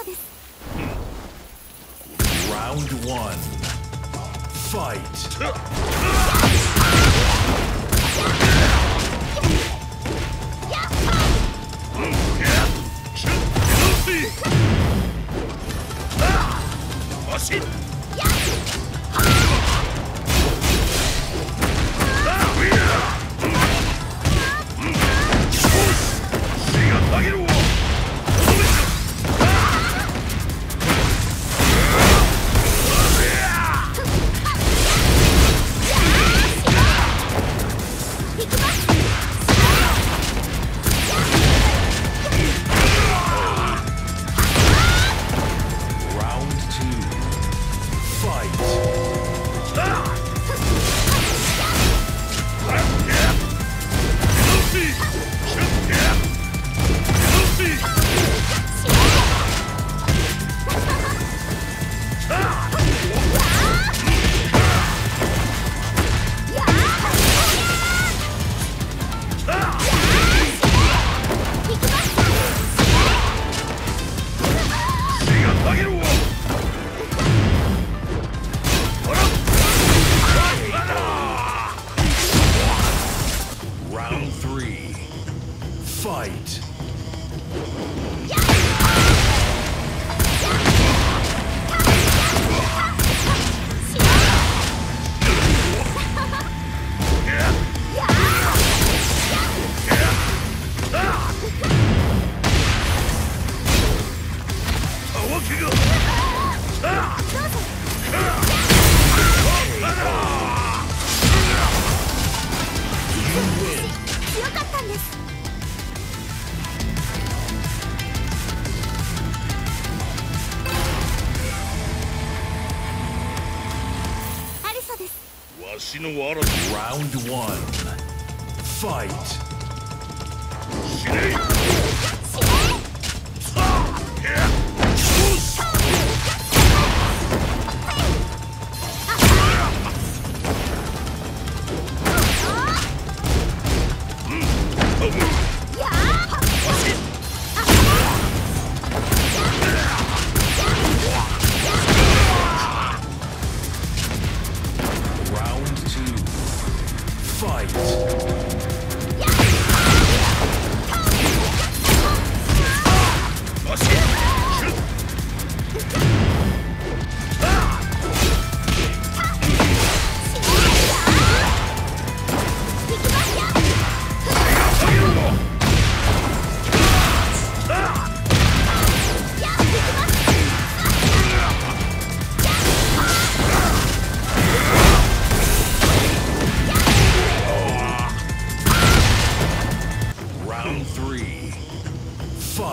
者です Round one. Fight. lights. 強よかったんです。Round one. Fight. Fight! 強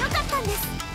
よかったんです。